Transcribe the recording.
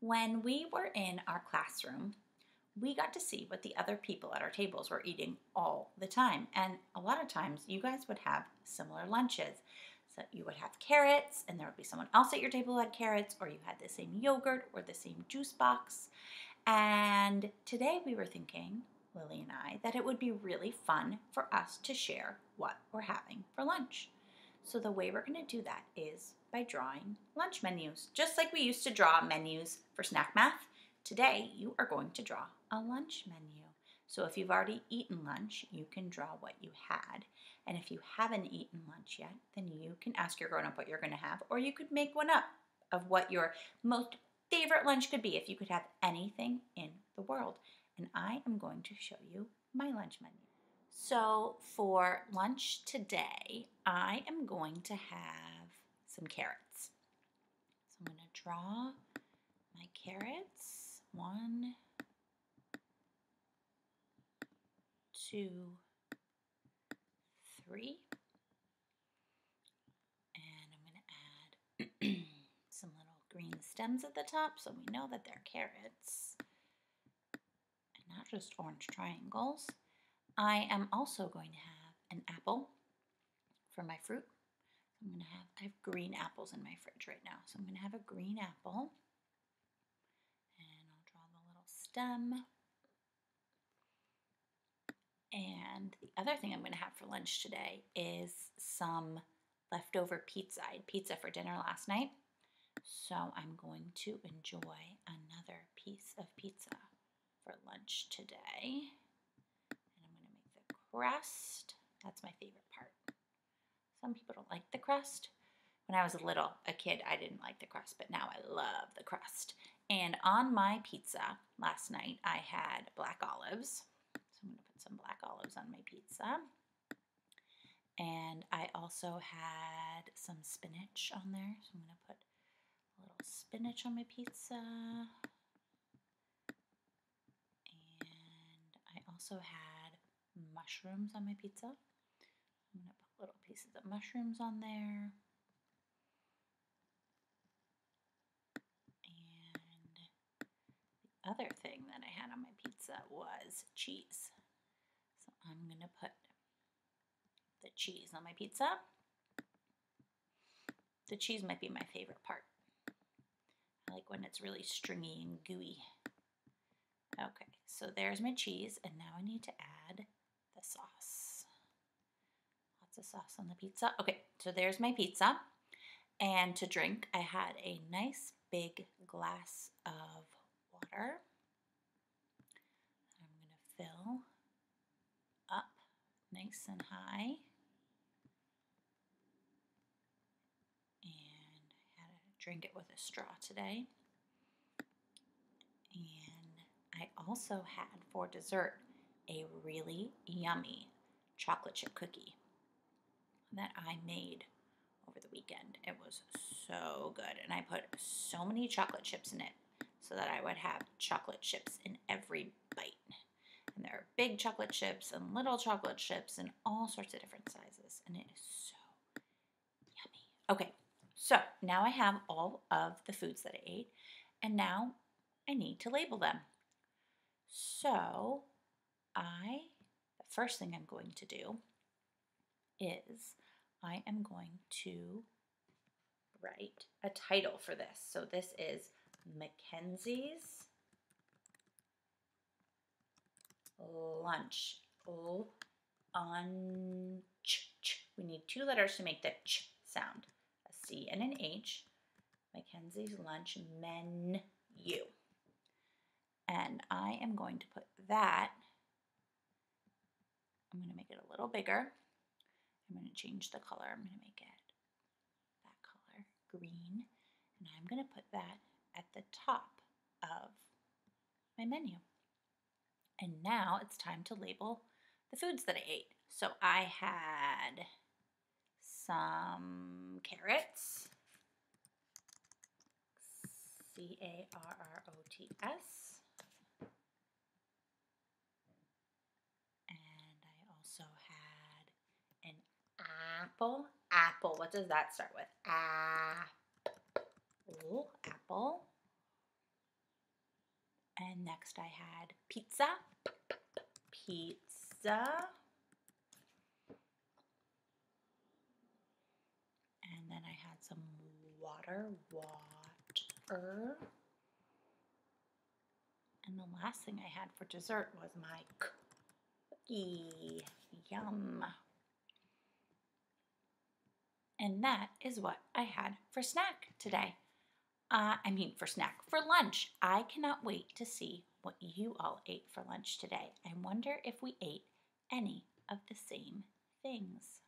When we were in our classroom, we got to see what the other people at our tables were eating all the time. And a lot of times, you guys would have similar lunches. So you would have carrots, and there would be someone else at your table who had carrots, or you had the same yogurt or the same juice box. And today we were thinking, Lily and I, that it would be really fun for us to share what we're having for lunch. So the way we're going to do that is by drawing lunch menus. Just like we used to draw menus for snack math, today you are going to draw a lunch menu. So if you've already eaten lunch, you can draw what you had. And if you haven't eaten lunch yet, then you can ask your grown up what you're going to have, or you could make one up of what your most favorite lunch could be if you could have anything in the world. And I am going to show you my lunch menu. So for lunch today, I am going to have some carrots. So I'm going to draw my carrots. One, two, three. And I'm going to add some little green stems at the top so we know that they're carrots and not just orange triangles. I am also going to have an apple for my fruit. I'm going to have, I have green apples in my fridge right now. So I'm going to have a green apple. And I'll draw the little stem. And the other thing I'm going to have for lunch today is some leftover pizza. I had pizza for dinner last night. So I'm going to enjoy another piece of pizza for lunch today. And I'm going to make the crust. That's my favorite part. Some people don't like the crust. When I was a little, a kid, I didn't like the crust, but now I love the crust. And on my pizza last night, I had black olives. So I'm to put some black olives on my pizza. And I also had some spinach on there. So I'm to put a little spinach on my pizza. And I also had mushrooms on my pizza. I'm to put little pieces of mushrooms on there. And the other thing that I had on my pizza was cheese. So I'm to put the cheese on my pizza. The cheese might be my favorite part. I like when it's really stringy and gooey. Okay, so there's my cheese, and now I need to add the sauce. Lots of sauce on the pizza. Okay, so there's my pizza. And to drink, I had a nice big glass of water. I'm going to fill up nice and high. And I had to drink it with a straw today. And I also had for dessert a really yummy chocolate chip cookie that I made over the weekend. It was so good. And I put so many chocolate chips in it so that I would have chocolate chips in every bite. And there are big chocolate chips and little chocolate chips and all sorts of different sizes. And it is so yummy. Okay, so now I have all of the foods that I ate. And now I need to label them. So I, the first thing I'm going to do is I am going to write a title for this. So this is McKenzie's lunch. Lunch. We need two letters to make the ch sound. A C and an H. McKenzie's lunch menu. And I am going to put that, I'm going to make it a little bigger. I'm going to change the color. I'm going to make it that color, green. And I'm going to put that at the top of my menu. And now it's time to label the foods that I ate. So I had some carrots, C A R R O T S. And I also had an apple. Apple. What does that start with? Apple. Apple. And next, I had pizza. Pizza. And then I had some water. Water. And the last thing I had for dessert was my cookie. Yum. And that is what I had for snack today. Uh, I mean, for snack, for lunch. I cannot wait to see what you all ate for lunch today. I wonder if we ate any of the same things.